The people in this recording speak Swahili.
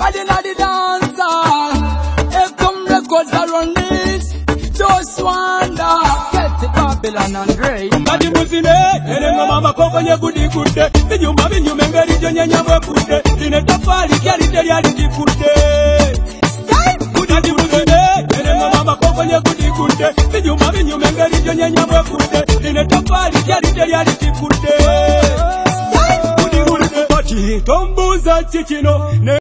Bad in the dance hall, Here come records are on this. Just wonder. Get it Babylon and Grace. kati muzine erengoma amakoko nyegudi kudde binyuma binyuma engeri gyo nyenya bwekudde lino ettafaali lyalidde lyali likudde kati muzine erengoma amakoko nyegudi kudde binyuma binyuma engeri gyo nyenya bwekudde lino ettafaali lyalidde lyali likudde kati tombuuza ki kino ne